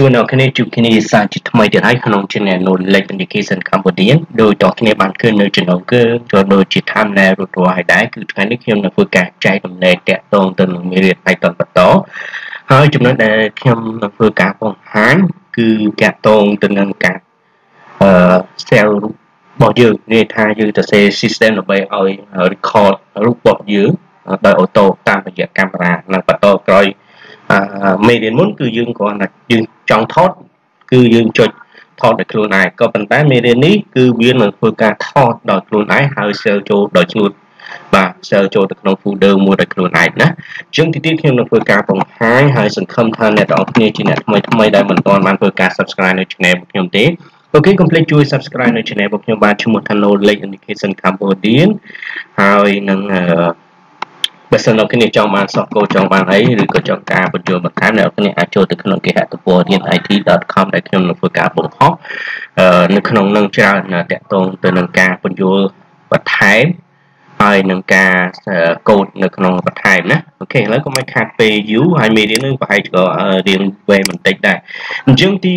សួរអ្នកគ្នាជួបគ្នាសាជាថ្មីទៀតហើយក្នុង Channel Knowledge Education Cambodia ដោយតគ្នាបានឃើញនៅ channel គឺចូលដូចជា thumbnail រួចរាល់ហើយដែរគឺថ្ងៃនេះខ្ញុំនឹងធ្វើការចែករំលែកតាក់ទងទៅនឹងមេរៀន Python បន្តហើយចំណុចដែលខ្ញុំនឹងធ្វើការបង្ហាញគឺតាក់ទងទៅនឹងការអឺ cell របស់យើងនិយាយថាយើងទៅសេ system ដើម្បីឲ្យ record រូបរបស់យើងដោយអូតូតាមរយៈកាមេរ៉ានិងបន្តក្រោយ មេរៀនមុនគឺយើងគ្រាន់តែយើងចង់ថតគឺយើងចុចថតដោយខ្លួនឯងក៏ប៉ុន្តែមេរៀននេះគឺវានឹងធ្វើការថតដោយខ្លួនឯងហើយ share ចូលដោយខ្លួនបាទ share ចូលទៅក្នុង folder មួយដោយខ្លួនឯងណាអញ្ចឹងទីទៀតខ្ញុំនឹងធ្វើការបង្ហាញហើយសង្ឃឹមថាអ្នកទាំងអស់គ្នាជាអ្នកថ្មីថ្មីដែលមិនទាន់បានធ្វើការ subscribe នៅ channel របស់ខ្ញុំទេអូខេកុំភ្លេចជួយ subscribe នៅ channel របស់ខ្ញុំបានឈ្មោះថា Knowledge Education Cambodian ហើយនឹងអឺ បើសិនលោកគ្នាចង់បានសោះកូដចង់បានអីឬក៏ចង់ការបញ្ចូលបន្ថែមអ្នកគ្នាអាចចូលទៅក្នុងគេហទំព័រ rianit.com ដែលខ្ញុំនឹងធ្វើការបង្ហោះនៅក្នុងនឹងច្រើនតាក់ទងទៅនឹងការបញ្ចូលបន្ថែមហើយនឹងការកូដនៅក្នុងបន្ថែមណាអូខេឥឡូវកុំឲ្យខាតពេលយូរហើយមេរៀននឹងប្រហែលក៏រៀងវែងបន្តិចដែរអញ្ចឹងទី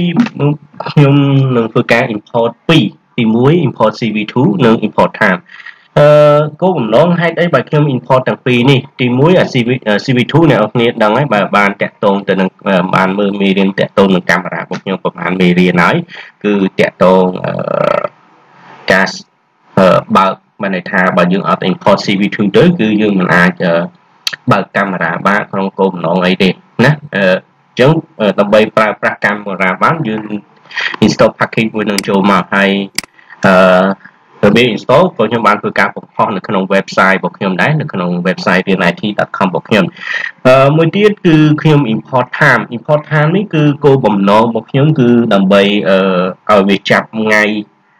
ខ្ញុំនឹងធ្វើការ import 2ទី1 import cv2 និង import time អឺគោលបំណងហេតុអីបើខ្ញុំ import ទាំងពីរនេះទី1អា CV CV2 អ្នកនរគ្នាដឹងហើយបើបានតាក់ទងទៅនឹងបានមើលមេរៀនតាក់ទងនឹងកាមេរ៉ារបស់ខ្ញុំប្រហែលមេរៀនហើយគឺតាក់ទងអឺការបើកមានន័យថាបើយើងអត់ import CV2 ទៅគឺយើងមិនអាចបើកកាមេរ៉ាបានក្នុងគោលបំណងអីទេណាអឺអញ្ចឹងដើម្បីប្រើប្រាស់កាមេរ៉ាបានយើង install package មួយនឹងចូលមកហើយអឺ របៀប install ក៏ខ្ញុំបានធ្វើការបង្ហោះនៅក្នុង website របស់ខ្ញុំដែរនៅក្នុង website rianit.com របស់ខ្ញុំអឺមួយទៀតគឺខ្ញុំ import time import time នេះគឺគោលបំណងរបស់ខ្ញុំគឺដើម្បីអឺឲ្យវាចាប់ថ្ងៃ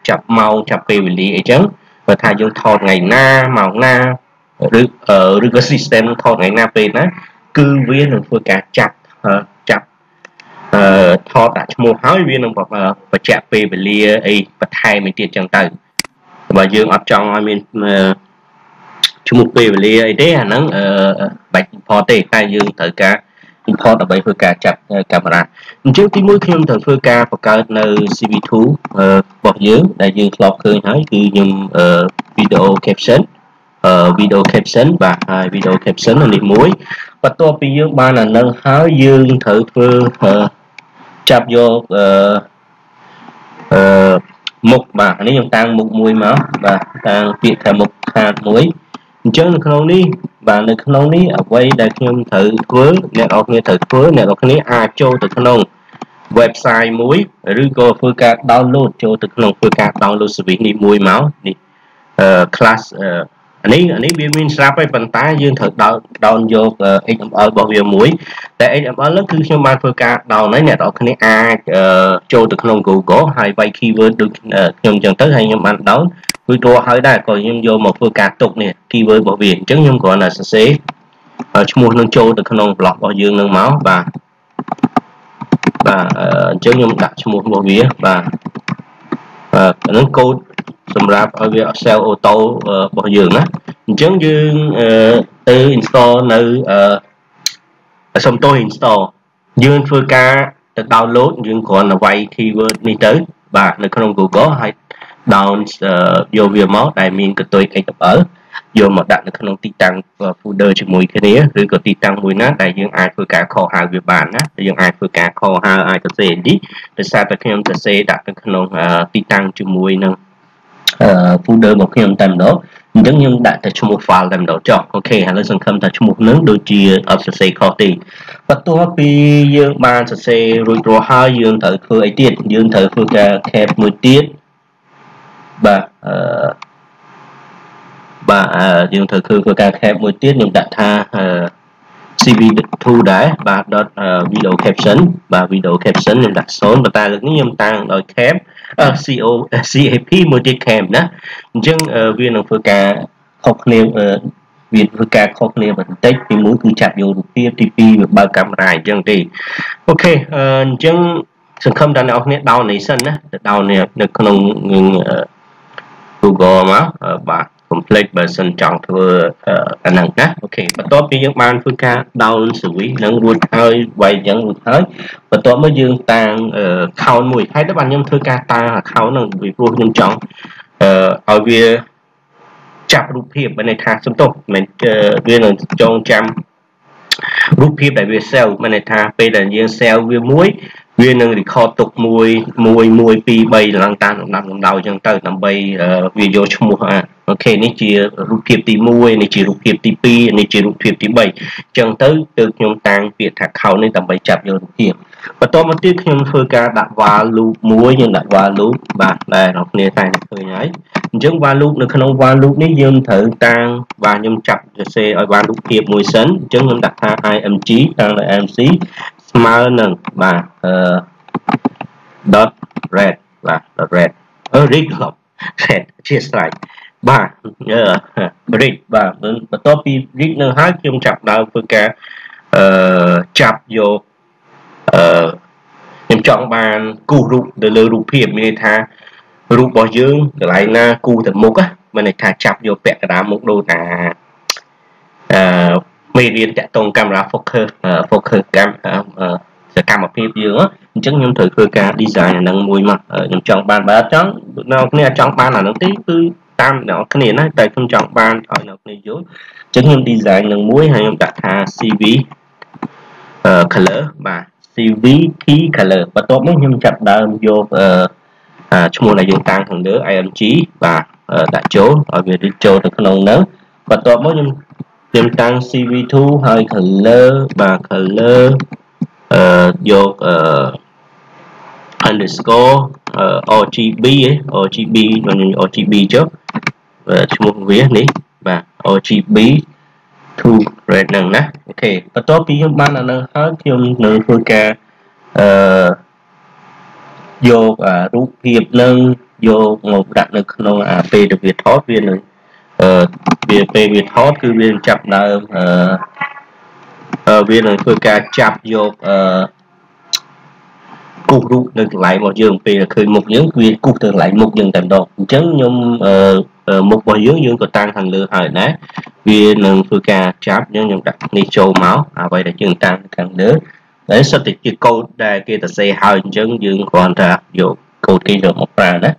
ចាប់ម៉ោងចាប់ពេលវេលាអីចឹងបើថាយើងថតថ្ងៃណាម៉ោងណាឬឬក៏ system ថតថ្ងៃណាពេលណាគឺវានឹងធ្វើការចាប់ចាប់អឺថតដាក់ឈ្មោះហើយវានឹងបញ្ជាក់ពេលវេលាអីបន្ថែមទៀតចឹងទៅ បើយើងអត់ចង់ឲ្យមានឈ្មោះពេលវេលាអីទេអាហ្នឹងអឺបាច់ import ទេតែយើងត្រូវការ import ដើម្បីធ្វើការចាប់កាមេរ៉ាអញ្ចឹងទីមួយខ្ញុំត្រូវធ្វើការបង្កើតនៅ CV2 របស់យើងដែលយើងធ្លាប់ឃើញហើយគឺខ្ញុំ video caption អឺ video caption បាទហើយ video caption នេះមួយបន្ទាប់ពីយើងបានអានឹងហើយយើងត្រូវធ្វើចាប់យកអឺអឺ មុខបាទនេះខ្ញុំតាំងមុខមួយមកបាទតាំងពាក្យថាមុខខាតមួយអញ្ចឹងនៅក្នុងនេះបាទនៅក្នុងនេះអ្វីដែលខ្ញុំត្រូវធ្វើអ្នកនរគ្នាត្រូវធ្វើអ្នកនរគ្នាអាចចូលទៅក្នុង website មួយឬក៏ធ្វើការ download ចូលទៅក្នុងធ្វើការ download service នេះមួយមកនេះ class អានេះអានេះវាមានស្រាប់ហើយប៉ុន្តែយើងត្រូវ down down យក XML របស់វាមួយតែ XML ហ្នឹងគឺខ្ញុំបានធ្វើការ down ហើយអ្នកនរគ្នាអាចចូលទៅក្នុង Google ហើយវាយ keyword ដូចខ្ញុំអញ្ចឹងទៅហើយខ្ញុំបាន down គឺតួហើយដែរក៏ខ្ញុំយកមកធ្វើការទុកនេះ keyword របស់វាអញ្ចឹងខ្ញុំគ្រាន់តែសរសេរឈ្មោះនឹងចូលទៅក្នុង blog របស់យើងនឹងមកបាទបាទអញ្ចឹងខ្ញុំដាក់ឈ្មោះរបស់វាបាទបាទអានឹងកូដ សម្រាប់ឲ្យវា sell auto របស់យើងណាអញ្ចឹងយើងទៅ install នៅអឺសុំទោស install យើងធ្វើការទៅ download យើងគ្រាន់តែវាយ keyword នេះទៅ បាទនៅក្នុង Google ហើយ down យកវាមកដែលមានកតុយ XML យកមកដាក់នៅក្នុងទីតាំង folder ជាមួយគ្នាឬក៏ទីតាំងមួយណាដែលយើងអាចធ្វើការខុសហៅវាបានណាយើងអាចធ្វើការខុសហៅអាចសរសេរនេះដោយសារតែខ្ញុំសរសេរដាក់នៅក្នុងទីតាំងជាមួយនឹង folder របស់ខ្ញុំតែម្ដងអញ្ចឹងខ្ញុំដាក់តែឈ្មោះ file តែម្ដងចុះអូខេឥឡូវសង្ឃឹមថាឈ្មោះនឹងដូចជាអត់សរសេរខុសទេបន្ទាប់ពីយើងបានសរសេររួចរាល់ហើយយើងត្រូវធ្វើអីទៀតយើងត្រូវធ្វើការ cap មួយទៀតបាទអឺបាទយើងត្រូវធ្វើការ cap មួយទៀតខ្ញុំដាក់ថាអឺ CV2 ដែរបាទ .video caption បាទ video caption ខ្ញុំដាក់0ប៉ុន្តែលើកនេះខ្ញុំតាំងដោយ cap CO CAP មួយទៀត cap ណាអញ្ចឹងវានឹងធ្វើការខុសគ្នាវាធ្វើការខុសគ្នាបន្តិចទី1គឺចាប់យករូបភាពទី2វាបើកកាមេរ៉ាអញ្ចឹងទេអូខេអញ្ចឹងសង្ឃឹមថាអ្នកនរគ្នា down នេះសិនណាទៅ down នៅក្នុង Google មកបាទ complete បើសិនចង់ធ្វើអាហ្នឹងណាអូខេបន្ទាប់ពីយើងបានធ្វើការ down service នឹងរួចហើយវាយយ៉ាងរួចហើយបន្ទាប់មកយើងតាំង account មួយហើយទៅបានខ្ញុំធ្វើការតាំង account ហ្នឹងពីព្រោះខ្ញុំចង់ឲ្យវាចាប់រូបភាពបើន័យថាសំទោសមិនវានឹងចងចាំរូបភាពដែលវា sell មានន័យថាពេលដែលយើង sell វាមួយ វានឹង record ទុកមួយមួយមួយ2 3ឡើងតាមលំដាប់លំដោយអញ្ចឹងទៅដើម្បីវាយកឈ្មោះអូខេនេះជារូបភាពទី1នេះជារូបភាពទី2នេះជារូបភាពទី3អញ្ចឹងទៅទើបខ្ញុំតាំងពាក្យថា count នេះដើម្បីចាប់យករូបភាពបន្ទាប់មកទៀតខ្ញុំធ្វើការដាក់ while loop មួយយើងដាក់ while loop បាទដែលអ្នកគ្នាតែឃើញហើយអញ្ចឹង while loop នៅក្នុង while loop នេះយើងត្រូវតាំងបាទខ្ញុំចាប់សរសេរឲ្យបានរូបភាពមួយសិនអញ្ចឹងខ្ញុំដាក់ថា img តាំងដោយ imc ស្មើនឹងបាទអឺ dot red បាទ dot red អឺ red ក្លប់ red ជាស្រេចបាទអឺ red បាទបន្ទាប់ពី red នឹងហើយខ្ញុំចាប់ដើមធ្វើការអឺចាប់យកអឺខ្ញុំចង់បានគូសរូបទៅលើរូបភាពមានន័យថារូបរបស់យើងកន្លែងណាគូទៅមុខមានន័យថាចាប់យកពាក់កណ្ដាលមុខដូចថាអឺ មេរៀនតាក់ទងកាមេរ៉ា focus focus កម្មសកម្មភាពយើងអញ្ចឹងខ្ញុំត្រូវធ្វើការ design អានឹងមួយមកខ្ញុំចង់បានបើអត់ចង់អ្នកគ្នាចង់បានអានឹងទេគឺតាមអ្នកគ្នាណាតែខ្ញុំចង់បានឲ្យអ្នកគ្នាយល់អញ្ចឹងខ្ញុំ design នឹងមួយហើយខ្ញុំដាក់ថា CV color បាទ CV key color បន្ទាប់មកខ្ញុំចាប់ដើមយកឈ្មោះដែលយើងតាំងខាងលើ img បាទដាក់ចូលឲ្យវារីកចូលទៅក្នុងនោះបន្ទាប់មកខ្ញុំ ខ្ញុំតាំង CV2 ហើយ color បាទ color អឺយកអឺ underscore RGB ឯ RGB មិន RGB ចុះឈ្មោះវានេះបាទ RGB to red ហ្នឹងណាអូខេបន្ទាប់ពីខ្ញុំបានអានឹងហើយខ្ញុំនឹងធ្វើការអឺយករូបភាពនឹងយកមកដាក់នៅក្នុងអាពេលដែលវាថតវានឹងអឺ វាពេលវាថតគឺវាចាប់ដើមអឺវានឹងធ្វើការចាប់យកអឺគូសរូបនៅកន្លែងរបស់យើងពេលឃើញមុខយើងវាគូសទៅកន្លែងមុខយើងតែម្ដងអញ្ចឹងខ្ញុំអឺមុខរបស់យើងយើងក៏តាំងខាងលើហើយដែរវានឹងធ្វើការចាប់យើងខ្ញុំដាក់នេះចូលមកអ្វីដែលយើងតាំងខាងលើហើយសិតតែជាកូដដែលគេសរសេរហើយអញ្ចឹងយើងគ្រាន់តែយកកូដគេយកមកប្រើណា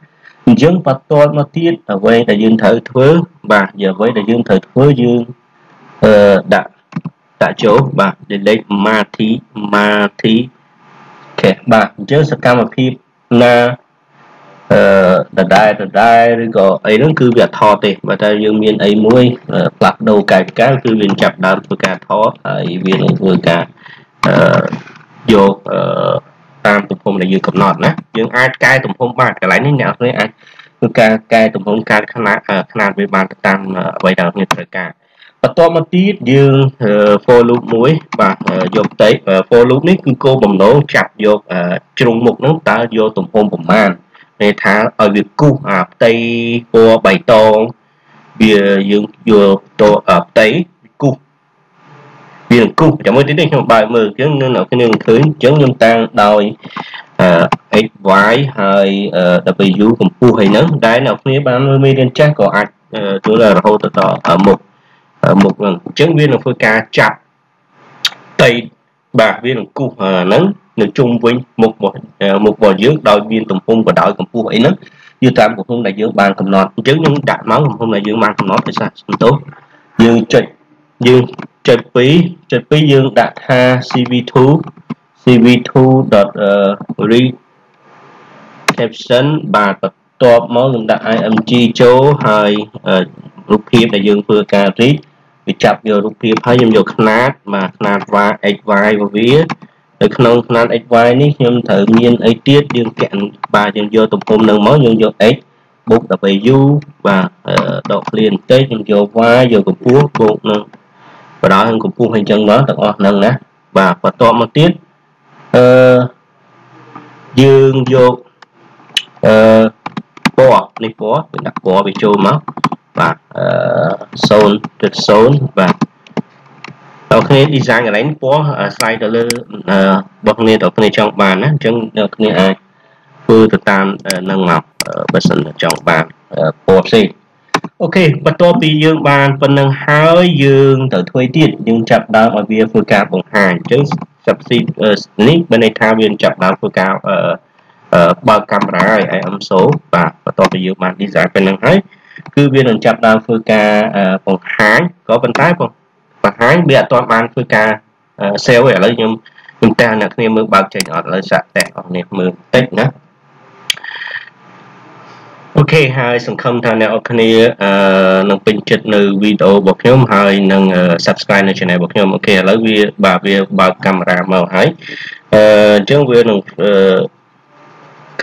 អញ្ចឹងបន្ទាប់មកទៀតអ្វីដែលយើងត្រូវធ្វើបាទអ្វីដែលយើងត្រូវធ្វើយើងអឺដាក់ដាក់ចូលបាទ delete mathi mathi អូខេបាទអញ្ចឹងសកម្មភាពណាអឺដដែលដដែលឬក៏អីហ្នឹងគឺវាថតទេបើតែយើងមានអីមួយផ្លាស់ដូរកាយវិការគឺវាចាប់ដើមធ្វើការថតហើយវានឹងធ្វើការអឺយកអឺ តាមទំហំដែលយើងកំណត់ណាយើងអាចកែទំហំបានកន្លែងនេះអ្នកនរអាចធ្វើការកែទំហំកាតຂະຫນាតຂະຫນាតវាបានទៅតាមអ្វីដែលអ្នកត្រូវការបន្ទាប់មកទៀតយើង for loop មួយបាទយកផ្ទៃ for loop នេះគឺគោលបំណងចាប់យកជ្រុងមុខហ្នឹងតើយកទំហំប្រមាណន័យថាឲ្យវាគូសអាផ្ទៃពណ៌បៃតងវាយើងយកតផ្ទៃគូស វានឹងគូសចាំមើលទីនេះខ្ញុំបើកមើលអញ្ចឹងនៅអ្នកគ្នានឹងឃើញអញ្ចឹងខ្ញុំតាំងដោយ x y ហើយ w កម្ពស់ហើយហ្នឹងដែលអ្នកគ្នាបានមើលមេរៀនចាស់ក៏អាចចូលរហូតទៅដល់មុខមុខហ្នឹងអញ្ចឹងវានឹងធ្វើការចាប់តៃ បាទវានឹងគូសហ្នឹងនៅជុំវិញមុខរបស់មុខរបស់យើងដោយមានទំហំបដោយកម្ពស់អីហ្នឹងយល់តាមទំហំដែលយើងបានកំណត់អញ្ចឹងយើងដាក់មកទំហំដែលយើងបានកំណត់ដោយសារសំទោសយើងចុចយើងចុច2ចុច2យើងដាក់ថា cv2 cv2.read caption បាទបន្ទាប់មកខ្ញុំដាក់ img ចូលហើយរូបភាពដែលយើងធ្វើការ read វាចាប់យករូបភាពហើយខ្ញុំយកຂະຫນាតបាទຂະຫນាត y xy របស់វានៅក្នុងຂະຫນាត xy នេះខ្ញុំត្រូវមានអីទៀតយើងកែបាទយើងយកទំហំនឹងមកយើងយក x បូក w បាទដកឃ្លាបន្តិចខ្ញុំយក y យកកម្ពស់បូកនឹង បដៅនឹងកម្ពស់អីចឹងមកទាំងអស់ហ្នឹងណាបាទបន្ទាប់មកទៀតអឺយើងយកអឺពណ៌នេះពណ៌វាដាក់ពណ៌វាចូលមកបាទអឺ0.0បាទដល់គ្នា design កន្លែងពណ៌ slide ទៅលើរបស់គ្នាដល់គ្នាចង់បានណាអញ្ចឹងអ្នកគ្នាអាចធ្វើទៅតាមនឹងមកបើសិនចង់បានពណ៌ផ្សេង អូខេបន្ទាប់ពីយើងបានប៉ុណ្ណឹងហើយយើងទៅធ្វើទៀតយើងចាប់ដើមឲ្យវាធ្វើការបង្ហាញអញ្ចឹង subscribe នេះមានន័យថាវាចាប់ដើមធ្វើការបើកកាមេរ៉ាឲ្យ IMSO បាទបន្ទាប់ពីយើងបាន design ប៉ុណ្ណឹងហើយគឺវានឹងចាប់ដើមធ្វើការបង្ហាញក៏ប៉ុន្តែបង្ហាញវាអត់ទាន់បានធ្វើការ sale ទេឥឡូវខ្ញុំខ្ញុំតែអ្នកគ្នាមើលបើកចេញអត់ឥឡូវសាក់តែអស់នេះមើលបន្តិចណា អូខេហើយសង្ឃឹមថាអ្នកនរគ្នាអឺនឹងពេញចិត្តនៅវីដេអូរបស់ខ្ញុំហើយនឹង subscribe នៅ channel របស់ខ្ញុំអូខេឥឡូវវាបាទវាបើកកាមេរ៉ាមកហើយអឺអញ្ចឹងវានឹងអឺ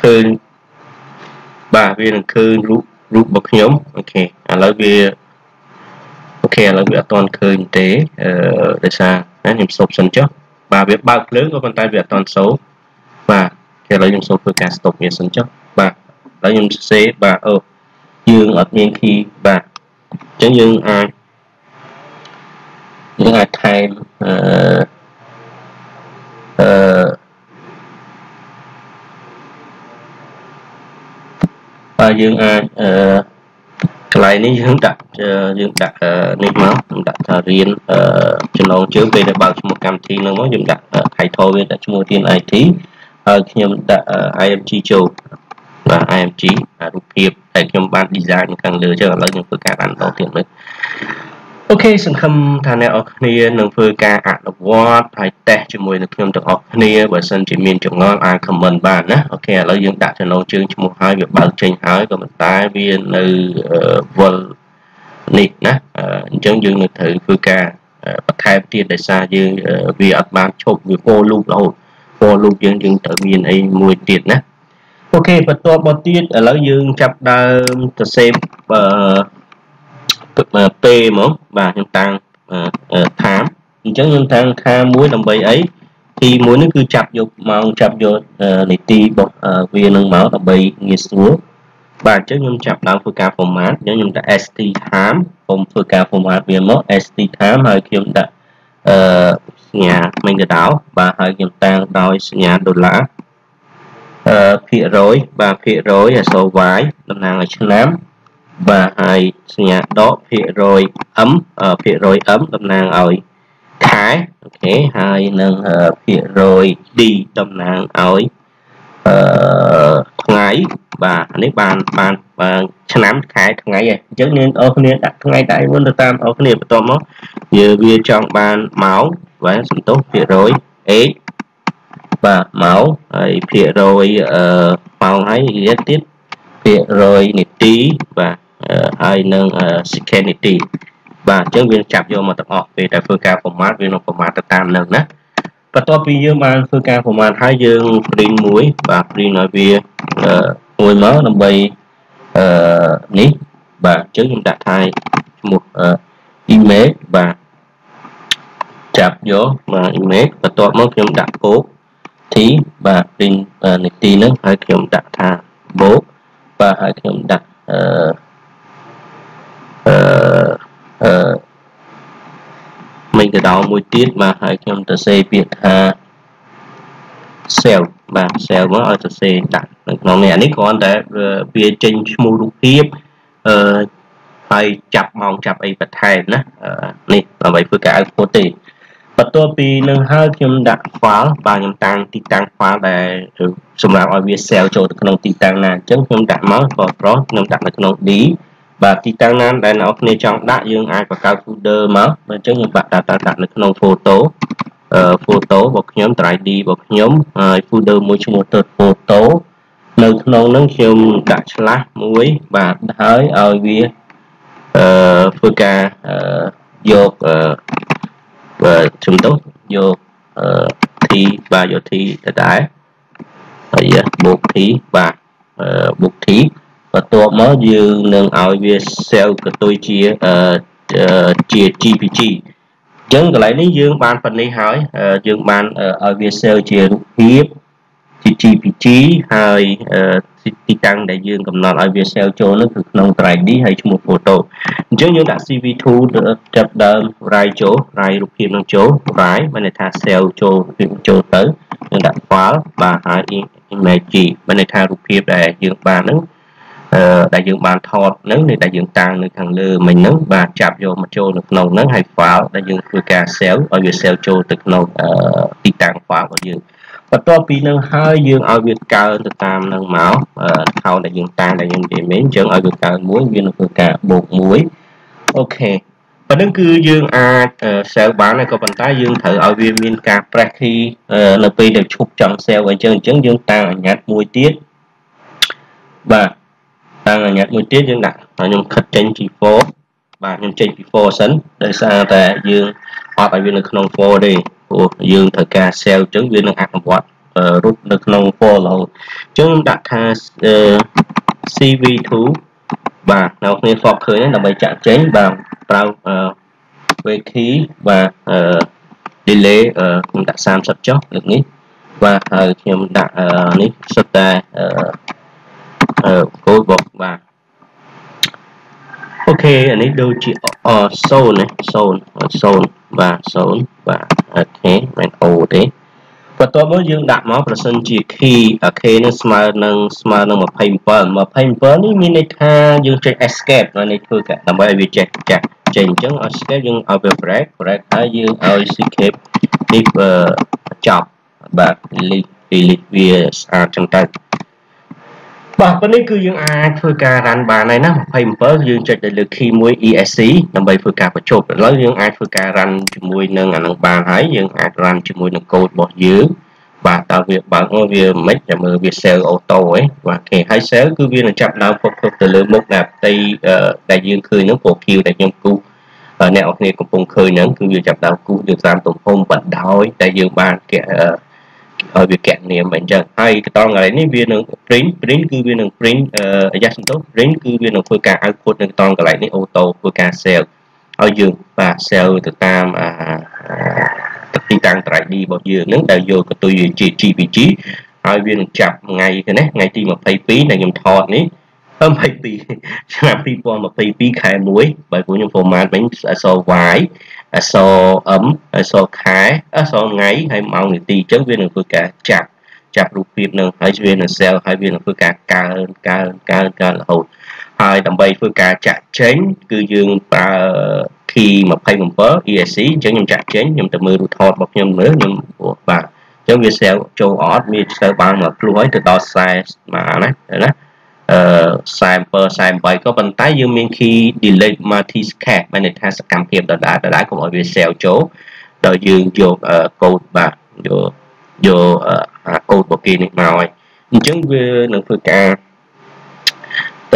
ឃើញបាទវានឹងឃើញរូបរូបរបស់ខ្ញុំអូខេឥឡូវវាអូខេឥឡូវវាអត់ទាន់ឃើញទេអឺដោយសារណាខ្ញុំសុបសិនចុះបាទវាបើកភ្លើងក៏ប៉ុន្តែវាអត់ទាន់សូបាទគេឥឡូវខ្ញុំសូមធ្វើការ stop វាសិនចុះបាទ ហើយខ្ញុំសរសេរបាទអូយើងអត់មាន key បាទអញ្ចឹងយើងអាចយើងអាចថែមអឺអឺបាទយើងអាចអឺកន្លែងនេះយើងដាក់យើងដាក់នេះមកខ្ញុំដាក់ថារៀនចំណងជើងពេលដែលបើកឈ្មោះកម្មវិធីនឹងមកខ្ញុំដាក់ title វាដាក់ឈ្មោះរៀន IT ហើយខ្ញុំដាក់ IMG ចូល បាទ IMG រូបភាពដែលខ្ញុំបាន design ខាងលើចឹងឥឡូវខ្ញុំធ្វើការអានបន្តទៀតមើលអូខេសង្ឃឹមថាអ្នកនរគ្នានឹងធ្វើការអនុវត្តហើយតេស្តជាមួយនឹងខ្ញុំទាំងអស់គ្នាបើសិនជាមានចងល់អាច comment បានណាអូខេឥឡូវយើងដាក់ចំណងជើងឈ្មោះហើយវាបើកចេញហើយក៏ប៉ុន្តែវានៅវល់នេះណាអញ្ចឹងយើងនៅត្រូវធ្វើការបន្ថែមទៀតដោយសារយើងវាអត់បានឈប់វា for loop រហូត for loop យើងយើងត្រូវមានអីមួយទៀតណា អូខេបន្ទាប់មកទៀតឥឡូវយើងចាប់ដើមទៅសេពអឺពេលមកបាទខ្ញុំតាំងថាមអញ្ចឹងខ្ញុំតាំងថាមួយដើម្បីអីទីមួយនេះគឺចាប់យកម៉ោងចាប់យកនីតិរបស់វានឹងមកដើម្បីងាយស្រួលបាទអញ្ចឹងខ្ញុំចាប់ដើមធ្វើការ format អញ្ចឹងខ្ញុំដាក់ st time ខ្ញុំធ្វើការ format វាមក st time ហើយខ្ញុំដាក់អឺសញ្ញាមិញទៅដល់បាទហើយខ្ញុំតាំងដោយសញ្ញាដុល្លារ ភាគរយបាទភាគរយអក្សរ y តំណាងឲ្យឆ្នាំបាទហើយសញ្ញាដកភាគរយ m ភាគរយ m តំណាងឲ្យខែអូខេហើយនឹងភាគរយ d តំណាងឲ្យអឺថ្ងៃបាទនេះបានបានបានឆ្នាំខែថ្ងៃឯងអញ្ចឹងអ្នកនរគ្នាដាក់ថ្ងៃតែមុនទៅតាមអរគ្នាបន្ទាប់មកយើងវាចង់បានម៉ោងបាទសន្ទុះភាគរយ x បាទម៉ោងហើយភាគរយអឺម៉ោងហើយរៀនទៀតភាគរយនាទីបាទហើយនឹង second នាទីបាទអញ្ចឹងវាចាប់យកមកទាំងអស់ពេលតែធ្វើការប្រមាថវានឹងប្រមាថទៅតាមនឹងណាបន្ទាប់ពីយើងបានធ្វើការប្រមាថហើយយើង print មួយបាទ print ឲ្យវាមួយមកដើម្បីអឺនេះបាទអញ្ចឹងខ្ញុំដាក់ថៃឈ្មោះ image បាទចាប់យកមក image បន្ទាប់មកខ្ញុំដាក់គោ កទីបាទពេញនីតិហ្នឹងហើយខ្ញុំដាក់ថាបូកបាទហើយខ្ញុំដាក់អឺអឺអឺមិញទៅដល់មួយទៀតបាទហើយខ្ញុំទៅសេពាក្យថា cell បាទ cell មកឲ្យទៅសេដាក់នៅក្នុងនេះអានេះគ្រាន់តែវាចេញឈ្មោះរូបភាពអឺហើយចាប់ម៉ោងចាប់អីបន្ថែមណានេះដើម្បីធ្វើការ output ទេ បន្ទាប់ពីនឹងហើយខ្ញុំដាក់ file បាទខ្ញុំតាំងទីតាំង file ដែលសម្រាប់ឲ្យវា save ចូលទៅក្នុងទីតាំងណាអញ្ចឹងខ្ញុំដាក់មកក៏ប្រុសខ្ញុំដាក់នៅក្នុង D បាទទីតាំងណាដែលអ្នកគ្នាចង់ដាក់យើងអាចបង្កើត folder មកបើអញ្ចឹងខ្ញុំបាក់ដាក់ដាក់នៅក្នុង photo អឺ photo របស់ខ្ញុំ 3D របស់ខ្ញុំហើយ folder មួយឈ្មោះ third photo នៅក្នុងហ្នឹងខ្ញុំដាក់ឆ្លាស់មួយបាទហើយឲ្យវាអឺធ្វើការអឺយកអឺ ជំទោសយកអឺ t បាទយក t ទៅដែរហើយបូក t បាទបូក t បន្ទាប់មកយើងនឹងឲ្យវា cell កតុយជាជា GPG អញ្ចឹងកន្លែងនេះយើងបានប៉ុណ្នេះហើយយើងបានឲ្យវា cell ជារូបភាព ជា GPG ហើយទីតាំងដែលយើងកំណត់ឲ្យវា cell ចូលនោះគឺក្នុង 3D ហើយឈ្មោះ photo អញ្ចឹងយើងដាក់ CV2 ចាប់ដើម write ចូល write រូបភាពនឹងចូល write មានន័យថា cell ចូលរូបភាពចូលទៅយើងដាក់ file បាទហើយ image មានន័យថារូបភាពដែលយើងបានហ្នឹងអឺដែលយើងបានថតហ្នឹងនេះដែលយើងតាំងនៅខាងលើមិញហ្នឹងបាទចាប់យកមកចូលនៅក្នុងហ្នឹងហើយ file ដែលយើងធ្វើការ save ឲ្យវា save ចូលទៅក្នុងអឺទីតាំង file របស់យើង បន្ទាប់ពីនឹងហើយយើងឲ្យវាកើនទៅតាមនឹងមកខោដែលយើងតាំងដែលយើងនិយាយមិញអញ្ចឹងឲ្យវាកើនមួយវានឹងធ្វើការបូក1អូខេប៉ុណ្្នឹងគឺយើងអាច save បានហើយក៏ប៉ុន្តែយើងត្រូវឲ្យវាមានការ press key នៅពេលដែលឈប់ចង់ save អញ្ចឹងអញ្ចឹងយើងតាំងអញ្ញត្តិមួយទៀតបាទតាំងអញ្ញត្តិមួយទៀតយើងដាក់ខ្ញុំខិតចេញ G4 បាទខ្ញុំចេញពី4សិនដោយសារតែយើងអត់ឲ្យវានៅក្នុង4ទេ ព្រោះយើងត្រូវការ save អញ្ចឹងវានឹងអនុវត្តរូបនៅក្នុង4រហូតអញ្ចឹងដាក់ថា CV2 បាទនៅគ្នាស្បឃើញដើម្បីចាក់ចេញបាទប្រើ wiki បាទ delay ខ្ញុំដាក់30ចុះលើកនេះបាទហើយខ្ញុំដាក់នេះសុទ្ធតែអឺកូដរបស់បាទ អូខេអានេះដូចជា0ណា0 0បាទ0បាទអូខេមិនអូទេបន្ទាប់មកយើងដាក់មកប្រសិនជា key k នឹងស្មើនឹងស្មើនឹង27 27នេះមានន័យថាយើងចេញ escape នៅនេះធ្វើដើម្បីឲ្យវាចេះចាស់ចេញអញ្ចឹង escape យើងឲ្យវា break break ហើយយើងឲ្យ escape នេះចប់បាទ delete delete វាស្អាតចឹងទៅ បាទប៉ុន្នេះគឺយើងអាចធ្វើការ run បានហើយណា27យើងចុចទៅលើ key មួយ ESC ដើម្បីធ្វើការបញ្ចប់ឥឡូវយើងអាចធ្វើការ run ជាមួយនឹងអានឹងបានហើយយើងអាច run ជាមួយនឹង code របស់យើងបាទតើវាបើកវាមិនតែមើលវា sell auto ហ៎បាទគេហើយ sell គឺវានឹងចាប់ដើមពុកទៅលើមុខនៃផ្ទៃដែលយើងឃើញហ្នឹង profile ដែលខ្ញុំគូសអ្នកនរគ្នាកំពុងឃើញហ្នឹងគឺវាចាប់ដើមគូសទៅតាមទំហំបណ្ដោយតែយើងបានគេ ឲ្យវាកណនាមអញ្ចឹងហើយកតងកន្លែងនេះវានឹង print print គឺវានឹង print អាយ៉ាសំទោស print គឺវានឹងធ្វើការ output នៅកតងកន្លែងនេះ auto ធ្វើការ save ឲ្យយើងបាទ save ទៅតាមអាទីតាំង 3D របស់យើងហ្នឹងដែលយកកតុយជា GPG ហើយវានឹងចាប់ថ្ងៃទេណាថ្ងៃទី22ដែលខ្ញុំថតនេះ 22ឆ្នាំ2022ខែ1បើពួកខ្ញុំ format វិញអក្សរ Y អក្សរ M អក្សរខែអក្សរថ្ងៃហើយម៉ោងនាទីអញ្ចឹងវានឹងធ្វើការចាប់ចាប់រូបភាពនឹងហើយវានឹង cell ហើយវានឹងធ្វើការកើនកើនកើនកើនរហូតហើយដើម្បីធ្វើការចាក់ចេញគឺយើងប្រើ key 27 ESC អញ្ចឹងខ្ញុំចាក់ចេញខ្ញុំទៅមើលរូបថតរបស់ខ្ញុំមើលខ្ញុំបាទអញ្ចឹងវា cell ចូលអត់វា cell បានមកភ្លោះហើយទៅដល់40មកណាណា អឺ40 48ក៏ប៉ុន្តែយើងមាន key delete multi scape មានន័យថាសកម្មភាពដដែលដដែលកុំឲ្យវា sell ចូលដល់យើងយកកូដបាទយកយកកូដរបស់គេនេះមកហើយអញ្ចឹងវានឹងធ្វើការ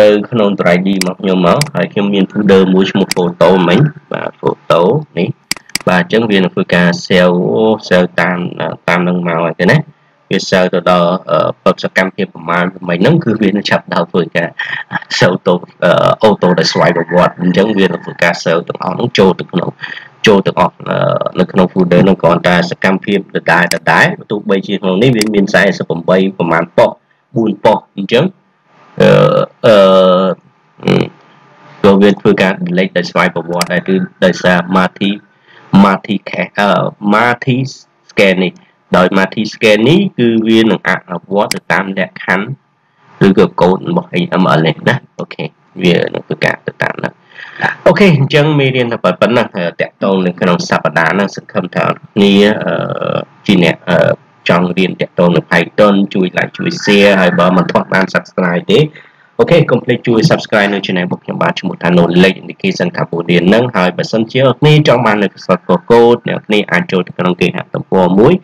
ទៅក្នុង 3D មកខ្ញុំមកហើយខ្ញុំមាន folder មួយឈ្មោះ photo មិញបាទ photo នេះបាទអញ្ចឹងវានឹងធ្វើការ sell sell តាមតាមនឹងមកហើយទេណា វាសើទៅដល់ពឹកសកម្មភាពប្រមាណមិញហ្នឹងគឺវានឹងចាប់ដល់ធ្វើការសើទៅអូតូដែលស្វ័យប្រវត្តិអញ្ចឹងវានឹងធ្វើការសើទាំងអស់ហ្នឹងចូលទៅក្នុងចូលទាំងអស់នៅក្នុង folder ហ្នឹងគ្រាន់តែសកម្មភាពដដែលដដែលទោះបីជាក្នុងនេះវាមាន48ប្រមាណប៉ុស4ប៉ុសអញ្ចឹងអឺអឺក៏វាធ្វើការ delete ដោយស្វ័យប្រវត្តិដែរគឺដោយសារ multi multi multi scan នេះ ដោយ Mati scan នេះគឺវានឹងអនុវត្តទៅតាមលក្ខខណ្ឌឬក៏កូដរបស់ HTML នេះណាអូខេវានឹងធ្វើការទៅតាមហ្នឹងអូខេអញ្ចឹងមេរៀនតែប៉ុណ្ណឹងតាក់ទងនៅក្នុងសប្តាហ៍ហ្នឹងសង្ឃឹមថាគ្នាជាអ្នកចង់រៀនតាក់ទងនឹង Python ជួយ like ជួយ share ហើយបើមិនទាន់បាន subscribe ទេ អូខេកុំភ្លេចជួយ subscribe នៅ channel របស់ខ្ញុំបាទឈ្មោះថា Knowledge Indication Cambodia នឹងហើយបើសិនជាអ្នកនេះចង់បាននៅខ្សែកូដអ្នកនេះអាចចូលទៅក្នុងគេហទំព័រមួយ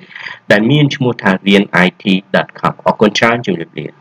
ដែលមានឈ្មោះថា rianit.com អរគុណច្រើនជម្រាបលា